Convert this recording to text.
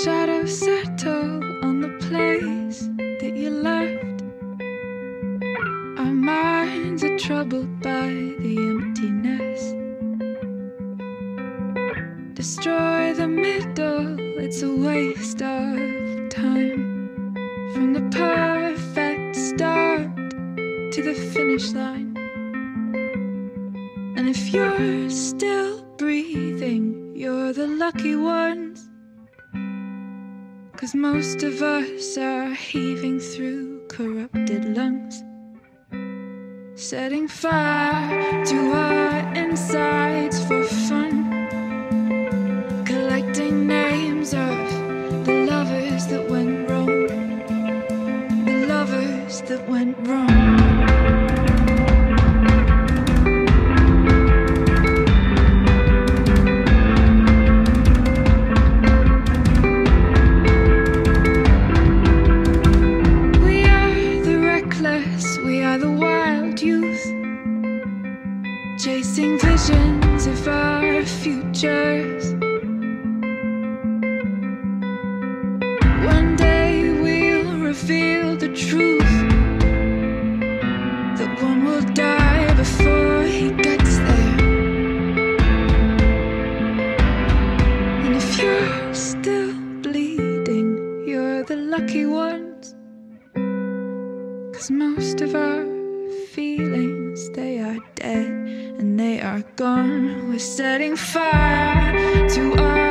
Shadows settle on the place that you left. Our minds are troubled by the emptiness. Destroy the middle, it's a waste of time. From the perfect start to the finish line. And if you're still breathing, you're the lucky ones. Cause most of us are heaving through corrupted lungs. Setting fire to our insides for fun. Collecting names of the lovers that went wrong. The lovers that went wrong. Visions of our futures. One day we'll reveal the truth that one will die before he gets there. And if you're still bleeding, you're the lucky ones. Cause most of our feelings, they are dead are gone. We're setting fire to our.